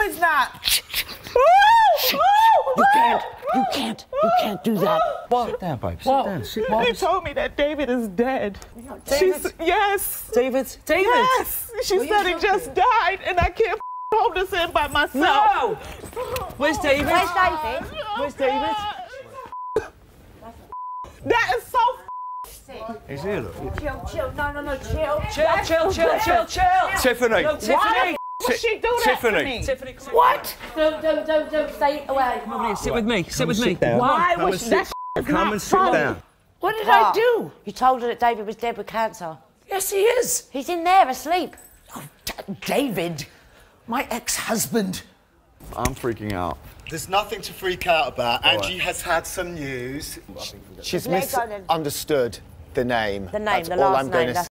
No, it's not. You can't. You can't. You can't do that. Sit down, babe. Sit down. Sit down. They told me that David is dead. David? She's, yes. David. David. Yes. She Will said he stop just died, and I can't hold this in by myself. No. Where's David? Oh, Where's David? Where's David? That is so. Sick. He's here, look. Chill, chill. No, no, no, chill. Chill, chill, chill, chill, chill. Tiffany. No, Tiffany. Why she do that Tiffany. to me? Tiffany, come What? Don't, don't, don't, don't stay away. over here. Sit with me. Sit with me. down. Why Come was that? Come and sit down. What did I do? You told her that David was dead with cancer. Yes, he is. He's in there asleep. Oh, D- David, my ex-husband. I'm freaking out. There's nothing to freak out about. Angie has had some news. She's Let go then. misunderstood the name. The name, That's the all last I'm going name, to that's